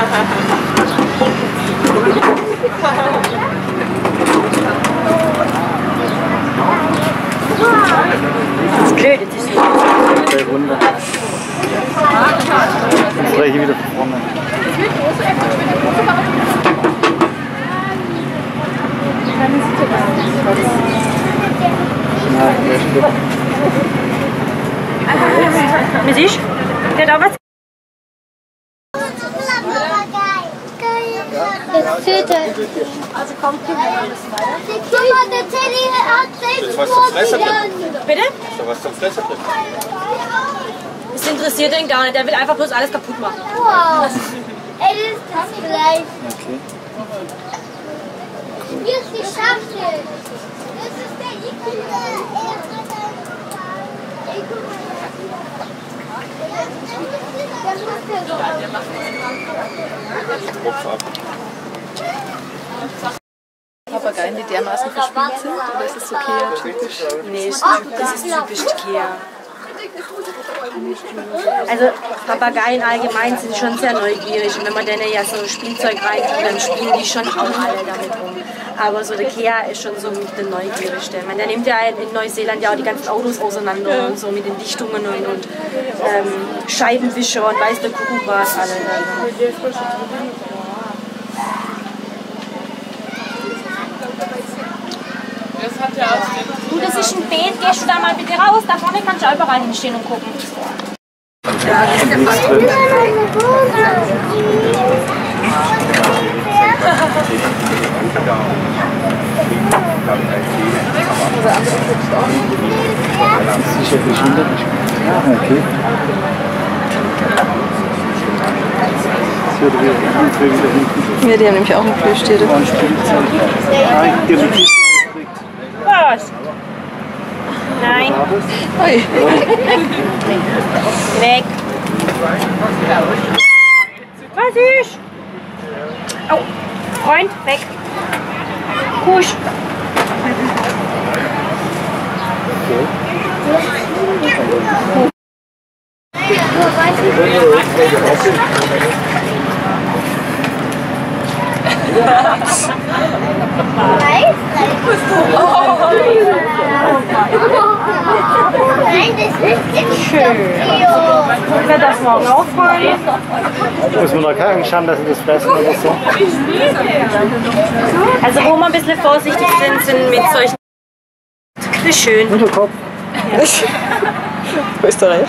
Das ist blöd, das ist Zwei Runde. Das gleiche wieder vorne. Nein, der ist gut. Was ist? Der auch was? Tüte. Also kommt Guck mal, der Teddy hat Vorbild. Bitte? Da was zum Fressen drin? Das interessiert ihn gar nicht. Der will einfach bloß alles kaputt machen. Wow. Ey, das ist das Fleisch. Okay. Hier ist die Schachtel. Das ist der Ikea. Ey, guck mal. Das macht er so. Kopf ab. Papageien, die dermaßen verspielt sind? Oder ist es okay, typisch? Nee, ist das ist typisch Ikea. Also Papageien allgemein sind schon sehr neugierig und wenn man denen ja so Spielzeug reintut, dann spielen die schon auch alle damit rum. Aber so der Kea ist schon so mit der Neugierigste. Ich meine, der nimmt ja in Neuseeland ja auch die ganzen Autos auseinander und so mit den Dichtungen und, und ähm, Scheibenwischer und weiß der Kuckuck was alle. Du, das ist ein Beet, gehst du da mal bitte raus? Da vorne kannst du auch überall hinstehen und gucken. Sicher geschildert. Ja, okay. Das wird wieder hinten wieder hinten. Ja, die haben nämlich auch eine Plüschtiere. Der. Was? Nein, Ui, weg. Was ist? Oh, Freund, weg. Kusch. Nein, das ist schön. Ich werde das morgen aufräumen. Muss man da keine Angst haben, dass sie das fressen oder so? Also wo wir ein bisschen vorsichtig sind, sind mit solchen... Das ist schön. Hinterkopf. Österreich.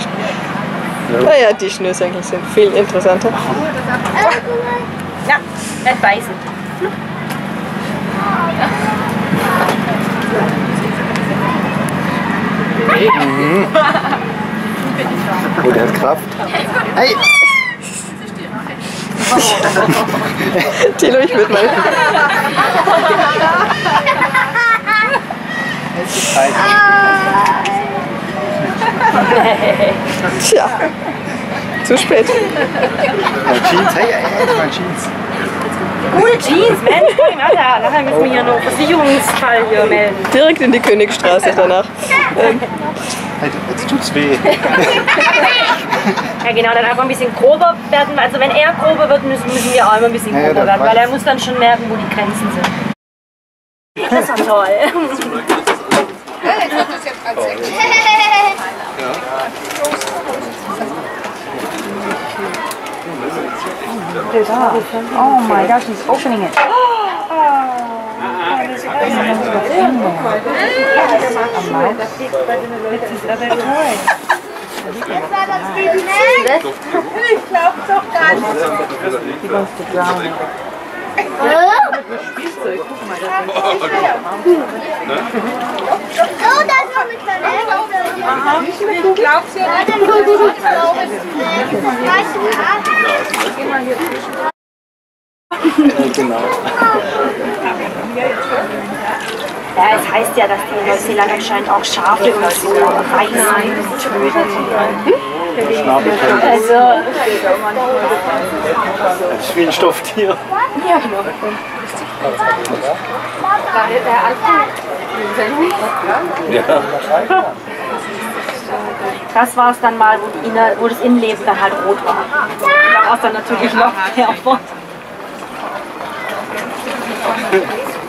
Naja, die Schnürsenkel sind viel interessanter. Ja, nicht beißen. Oh, der hat Kraft. Hey! Tilo, ich würde mal. Tja, zu spät. Mein Jeans, hey, hey, hey, mein Jeans. Cool Jeans, Mensch, da. Nachher müssen wir hier noch Versicherungsfall hier melden. Direkt in die Königstraße danach. Ähm, Hey, jetzt tut's weh. Ja genau, dann einfach ein bisschen grober werden. Also wenn er grober wird, müssen, müssen wir auch immer ein bisschen Ja, ja, grober der werden, weil er muss dann schon merken, wo die Grenzen sind. Das ist toll. Oh my gosh, he's opening it. Oh, da ist noch eine kleine. Ich glaub's ja nicht. Dann hol jetzt genau. Ja, es heißt ja, dass die in Neuseeland anscheinend auch Schafe und so reißen und töten. Schnabel. Also, Das ist wie ein Stofftier. Ja. Das war es dann mal, wo, die Inner, wo das Innenleben dann halt rot war. Da war es dann natürlich noch härter.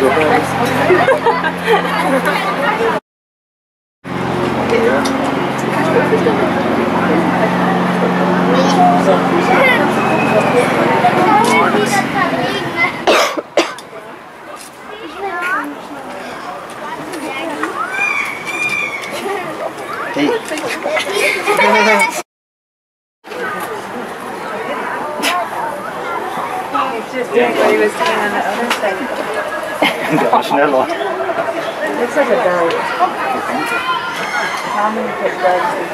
Mann, jetzt schon wieder. wieder zerlegen. Der war schneller.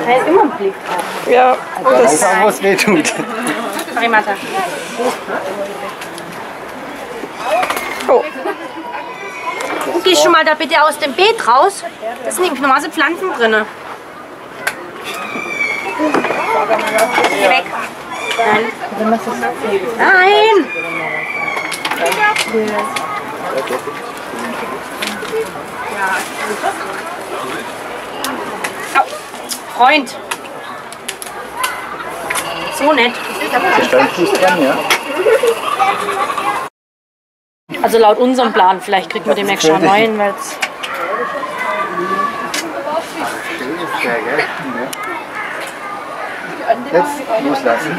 Er ist immer ein Blick drauf. Ja, Das ist auch was weh tut. Karimata. oh. Du gehst schon mal da bitte aus dem Beet raus. Da sind ignorante Pflanzen drin. Geh weg. Nein. Nein! Au. Freund. So nett. Dran, ja? Also laut unserem Plan, vielleicht kriegt man demnächst schon einen neuen, weil es. Jetzt loslassen.